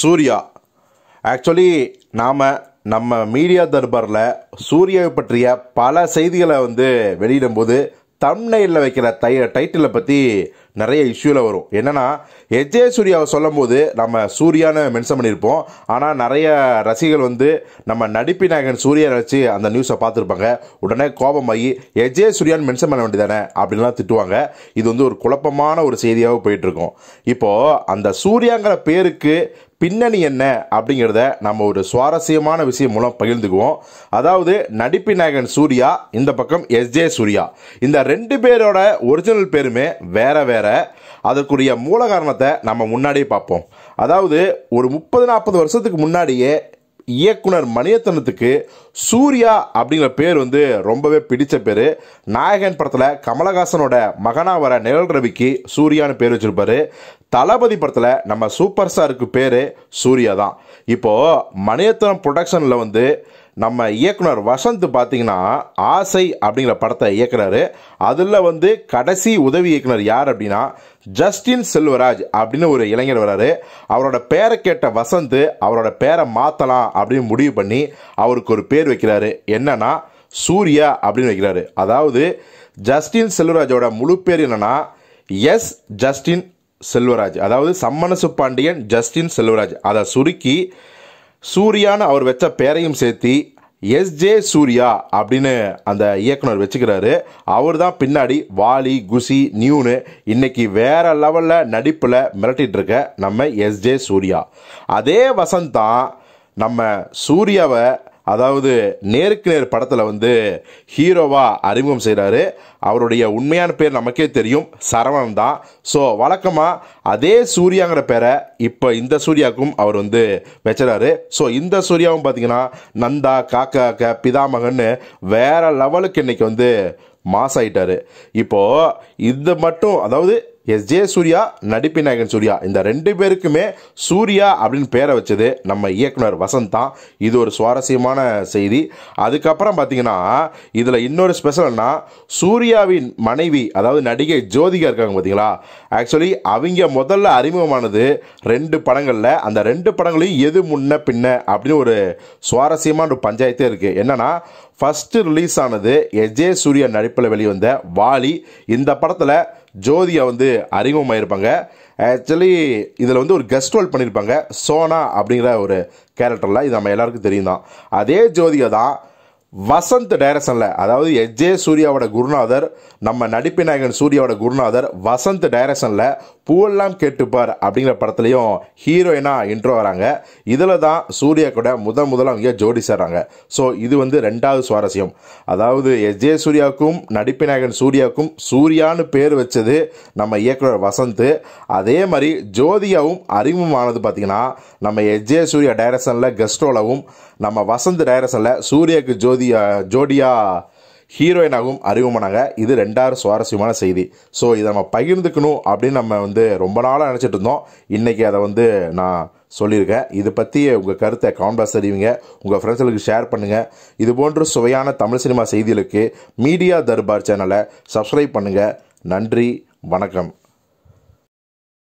Surya. Actually நாம் நம்ம media தர்பாரில் சூர்யாவை பற்றிய பல செய்திகளை வந்து வெளியிடும்போது தம்னையில் வைக்கிற தை டைட்டிலை பற்றி நிறைய இஷ்யூவில் வரும். என்னென்னா எஜே சூர்யாவை சொல்லும் போது நம்ம சூர்யான்னு மென்ஷன் பண்ணியிருப்போம். ஆனால் நிறைய ரசிகர்கள் வந்து நம்ம நடிப்பு நாயகன் சூர்யா வச்சு அந்த நியூஸை பார்த்துருப்பாங்க. உடனே கோபமாகி எஜே சூர்யான்னு மென்ஷன் பண்ண வேண்டியதானே? அப்படின்லாம் திட்டுவாங்க. இது வந்து ஒரு குழப்பமான ஒரு செய்தியாக போயிட்டுருக்கோம் இப்போது அந்த சூர்யாங்கிற பேருக்கு பின்னணி என்ன அப்படிங்கிறத நம்ம ஒரு சுவாரஸ்யமான விஷயம் மூலம் பகிர்ந்துக்குவோம். அதாவது நடிப்பு நாயகன் சூர்யா இந்த பக்கம் எஸ்ஜே சூர்யா. இந்த ரெண்டு பேரோட ஒரிஜினல் பேருமே வேற வேற. அதற்குரிய மூல காரணத்தை நம்ம முன்னாடியே பார்ப்போம். அதாவது ஒரு முப்பது நாற்பது வருஷத்துக்கு முன்னாடியே இயக்குனர் மணியத்தனத்துக்கு சூர்யா அப்படிங்கிற பேர் வந்து ரொம்பவே பிடிச்ச பேர். நாயகன் படத்தில் கமலஹாசனோட மகனாக வர நிழல் ரவிக்கு சூர்யான்னு பேர் வச்சிருப்பாரு. தளபதி படத்தில் நம்ம சூப்பர் ஸ்டாருக்கு பேர் சூர்யா தான். இப்போது மணியத்தனம் ப்ரொடக்ஷனில் வந்து நம்ம இயக்குனர் வசந்த் பார்த்தீங்கன்னா ஆசை அப்படிங்கிற படத்தை இயக்குறாரு. அதில் வந்து கடைசி உதவி இயக்குனர் யார் அப்படின்னா ஜஸ்டின் செல்வராஜ் அப்படின்னு ஒரு இளைஞர் வராரு. அவரோட பேரை கேட்ட வசந்த் அவரோட பேரை மாற்றலாம் அப்படின்னு முடிவு பண்ணி அவருக்கு ஒரு பேர் வைக்கிறாரு. என்னன்னா சூர்யா அப்படின்னு வைக்கிறாரு. அதாவது ஜஸ்டின் செல்வராஜோட முழு பேர் என்னன்னா எஸ் ஜஸ்டின் செல்வராஜ். அதாவது சம்மனசு பாண்டியன் ஜஸ்டின் செல்வராஜ். அதை சுருக்கி சூர்யான்னு அவர் வச்ச பேரையும் சேர்த்தி எஸ்ஜே சூர்யா அப்படின்னு அந்த இயக்குனர் வச்சுக்கிறாரு. அவர் தான் பின்னாடி வாலி குசி நியூனு இன்னைக்கு வேற லெவலில் நடிப்பில் மிரட்டிட்டு இருக்க நம்ம எஸ்ஜே சூர்யா. அதே வசந்த் தான் நம்ம சூர்யாவை அதாவது நேருக்கு நேர் படத்தில் வந்து ஹீரோவாக அறிமுகம் செய்கிறாரு அவருடைய உண்மையான பேர் நமக்கே தெரியும். சரவணன் தான் ஸோ வழக்கமாக அதே சூர்யாங்கிற பேரை இப்போ இந்த சூர்யாவுக்கும் அவர் வந்து வச்சுறாரு. ஸோ இந்த சூர்யாவும் பார்த்தீங்கன்னா நந்தா காக்கா க பிதாமகன்னு வேற லெவலுக்கு இன்னைக்கு வந்து மாஸ் ஆகிட்டார் இப்போது இது மட்டும் அதாவது எஸ். ஜே. சூர்யா நடிப்பு நாயகன் சூர்யா. இந்த ரெண்டு பேருக்குமே சூர்யா அப்படின்னு பேரை வச்சது நம்ம இயக்குனர் வசந்த். தான் இது ஒரு சுவாரஸ்யமான செய்தி. அதுக்கப்புறம் பார்த்தீங்கன்னா இதில் இன்னொரு ஸ்பெஷல்னா சூர்யாவின் மனைவி அதாவது நடிகை ஜோதிகா இருக்காங்க பார்த்தீங்களா ஆக்சுவலி அவங்க முதல்ல அறிமுகமானது ரெண்டு படங்களில். அந்த ரெண்டு படங்களையும் எது முன்ன பின்ன அப்படின்னு ஒரு சுவாரஸ்யமான ஒரு பஞ்சாயத்தே இருக்குது என்னன்னா ஃபஸ்ட்டு ரிலீஸ் ஆனது எஜே சூர்யா நடிப்பில் வெளிவந்த வாலி. இந்த படத்தில் ஜோதியா வந்து அறிமுகமாயிருப்பாங்க. ஆக்சுவலி இதில் வந்து ஒரு கெஸ்ட் ரோல் பண்ணியிருப்பாங்க சோனா அப்படிங்கிற ஒரு கேரக்டரில் இது நம்ம எல்லாருக்கும் தெரியும் தான் அதே ஜோதிகா தான் வசந்த் டைரக்ஷனில் அதாவது எஜே சூர்யாவோட குருநாதர் நம்ம நடிப்பிநாயகன் சூர்யாவோட குருநாதர் வசந்த் டைரக்ஷனில் பூவெல்லாம் கேட்டுப்பார் அப்படிங்கிற படத்துலையும் ஹீரோயினாக இன்ட்ரோ வராங்க. இதில் தான் சூர்யா கூட முதல் முதல்ல அவங்க ஜோடி சேர்றாங்க. ஸோ இது வந்து ரெண்டாவது சுவாரஸ்யம். அதாவது எஜே சூர்யாவுக்கும் நடிப்பிநாயகன் சூர்யாவுக்கும் சூர்யான்னு பேர் வச்சது நம்ம இயக்குனர் வசந்த். அதே மாதிரி ஜோதியாவும் அறிமுகமானது பார்த்திங்கன்னா நம்ம எஜே சூர்யா டைரக்ஷனில் கெஸ்ட்ரோலவும் நம்ம வசந்த் டைரக்ஷனில் சூர்யாவுக்கு ஜோதியா ஜோடியா ஹீரோயினாகவும் அறிமுகமானாங்க. இது ரெண்டாவது சுவாரஸ்யமான செய்தி. ஸோ இதை நம்ம பகிர்ந்துக்கணும் அப்படின்னு நம்ம வந்து ரொம்ப நாளாக நினச்சிட்டு இருந்தோம். இன்றைக்கி அதை வந்து நான் சொல்லியிருக்கேன். இதை பற்றி உங்கள் கருத்தை கான்பாஸ் தெரிவிங்க. உங்கள் ஃப்ரெண்ட்ஸுகளுக்கு ஷேர் பண்ணுங்கள் இது போன்ற சுவையான தமிழ் சினிமா செய்திகளுக்கு மீடியா தர்பார் சேனலை சப்ஸ்கிரைப் பண்ணுங்கள் நன்றி வணக்கம்.